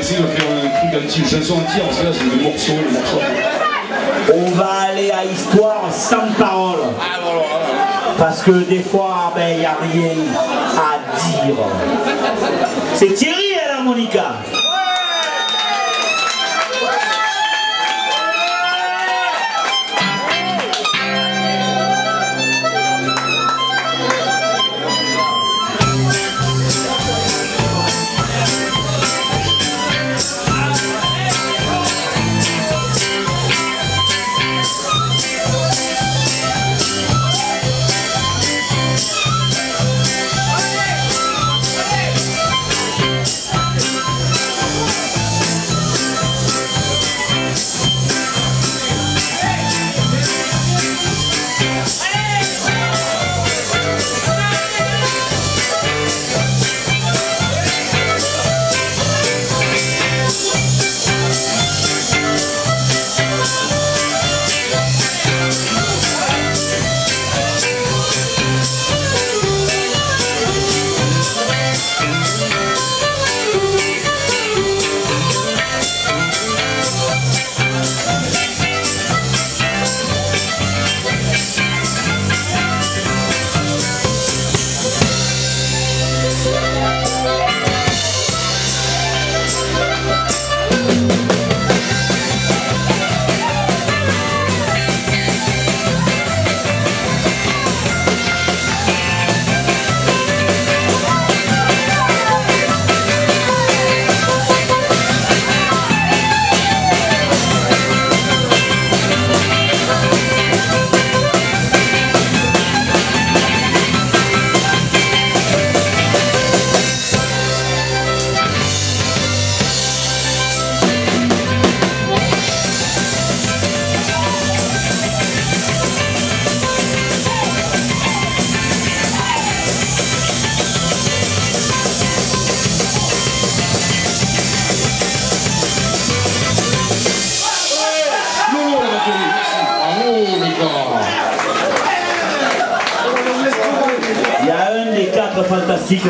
une chanson entière, parce que là, c'est des morceaux, des morceaux. On va aller à histoire sans parole. Parce que des fois, ben, il n'y a rien à dire. C'est Thierry à l'harmonica. Il y a un des quatre fantastiques